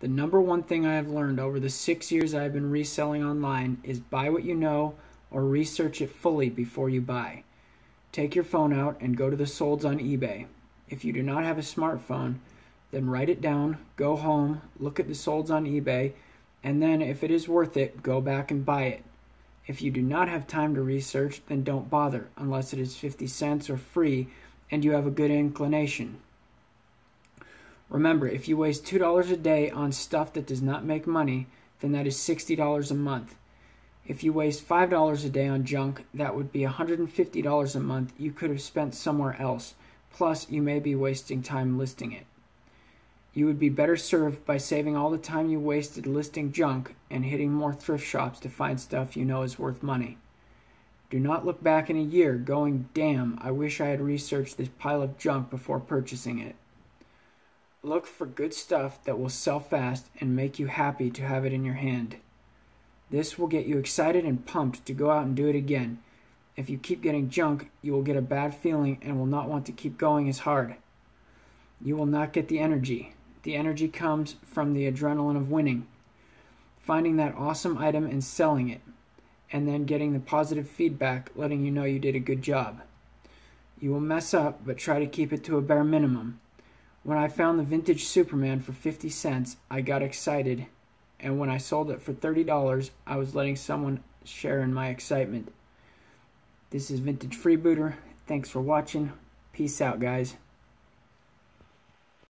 The number one thing I have learned over the six years I have been reselling online is buy what you know or research it fully before you buy. Take your phone out and go to the solds on eBay. If you do not have a smartphone, then write it down, go home, look at the solds on eBay, and then if it is worth it, go back and buy it. If you do not have time to research, then don't bother unless it is 50 cents or free and you have a good inclination. Remember, if you waste $2 a day on stuff that does not make money, then that is $60 a month. If you waste $5 a day on junk, that would be $150 a month you could have spent somewhere else. Plus, you may be wasting time listing it. You would be better served by saving all the time you wasted listing junk and hitting more thrift shops to find stuff you know is worth money. Do not look back in a year going, damn, I wish I had researched this pile of junk before purchasing it. Look for good stuff that will sell fast and make you happy to have it in your hand. This will get you excited and pumped to go out and do it again. If you keep getting junk, you will get a bad feeling and will not want to keep going as hard. You will not get the energy. The energy comes from the adrenaline of winning, finding that awesome item and selling it, and then getting the positive feedback letting you know you did a good job. You will mess up, but try to keep it to a bare minimum. When I found the vintage Superman for 50 cents, I got excited, and when I sold it for $30, I was letting someone share in my excitement. This is Vintage Freebooter. Thanks for watching. Peace out, guys.